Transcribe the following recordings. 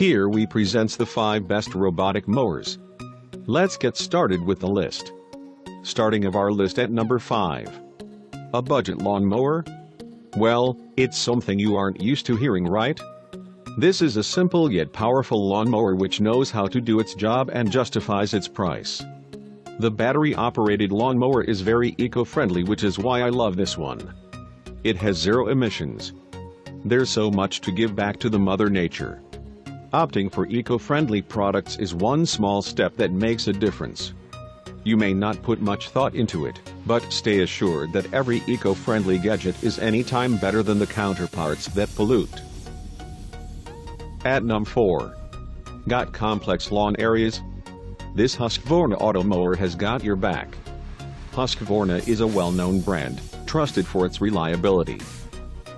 Here we presents the 5 best robotic mowers. Let's get started with the list. Starting of our list at number 5. A budget lawn mower? Well, it's something you aren't used to hearing right? This is a simple yet powerful lawnmower which knows how to do its job and justifies its price. The battery-operated lawnmower is very eco-friendly which is why I love this one. It has zero emissions. There's so much to give back to the mother nature. Opting for eco-friendly products is one small step that makes a difference. You may not put much thought into it, but stay assured that every eco-friendly gadget is anytime better than the counterparts that pollute. At num 4. Got complex lawn areas? This Husqvarna Automower has got your back. Husqvarna is a well-known brand, trusted for its reliability.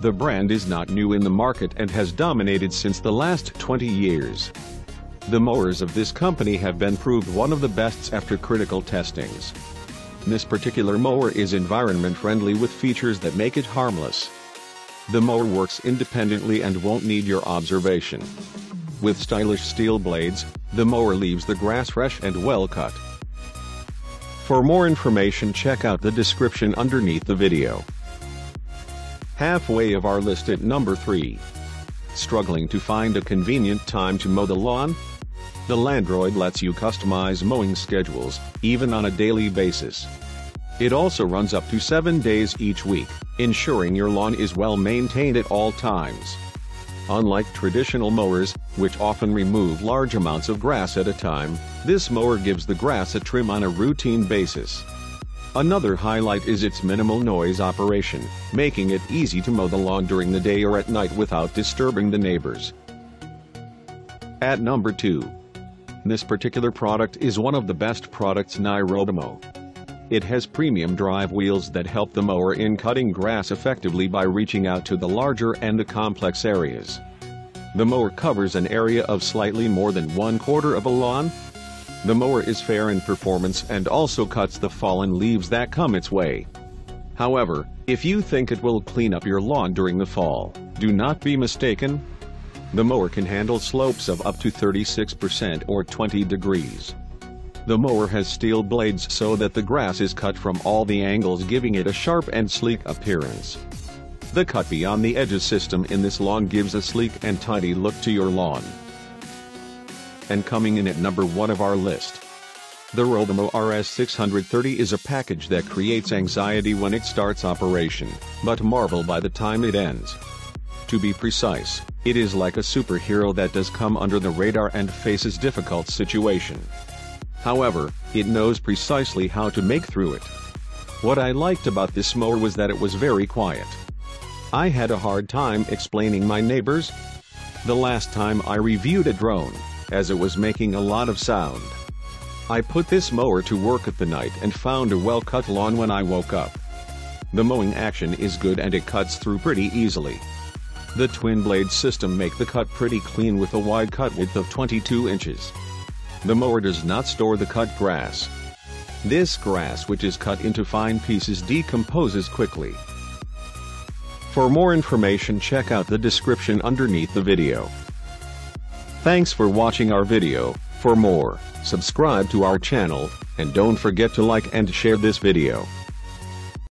The brand is not new in the market and has dominated since the last 20 years. The mowers of this company have been proved one of the best after critical testings. This particular mower is environment friendly with features that make it harmless. The mower works independently and won't need your observation. With stylish steel blades, the mower leaves the grass fresh and well cut. For more information check out the description underneath the video. Halfway of our list at number 3. Struggling to find a convenient time to mow the lawn? The Landroid lets you customize mowing schedules, even on a daily basis. It also runs up to 7 days each week, ensuring your lawn is well maintained at all times. Unlike traditional mowers, which often remove large amounts of grass at a time, this mower gives the grass a trim on a routine basis. Another highlight is its minimal noise operation, making it easy to mow the lawn during the day or at night without disturbing the neighbors. At number 2. This particular product is one of the best products Robomow. It has premium drive wheels that help the mower in cutting grass effectively by reaching out to the larger and the complex areas. The mower covers an area of slightly more than one quarter of a lawn. The mower is fair in performance and also cuts the fallen leaves that come its way. However, if you think it will clean up your lawn during the fall, do not be mistaken. The mower can handle slopes of up to 36% or 20 degrees. The mower has steel blades so that the grass is cut from all the angles giving it a sharp and sleek appearance. The cut beyond the edges system in this lawn gives a sleek and tidy look to your lawn. And coming in at number 1 of our list. The Robomow RS630 is a package that creates anxiety when it starts operation, but marvel by the time it ends. To be precise, it is like a superhero that does come under the radar and faces difficult situation. However, it knows precisely how to make through it. What I liked about this mower was that it was very quiet. I had a hard time explaining my neighbors the last time I reviewed a drone, as it was making a lot of sound. I put this mower to work at the night and found a well-cut lawn when I woke up. The mowing action is good and it cuts through pretty easily. The twin blade system make the cut pretty clean with a wide cut width of 22 inches. The mower does not store the cut grass. This grass which is cut into fine pieces decomposes quickly. For more information check out the description underneath the video. Thanks for watching our video. For more, subscribe to our channel, and don't forget to like and share this video.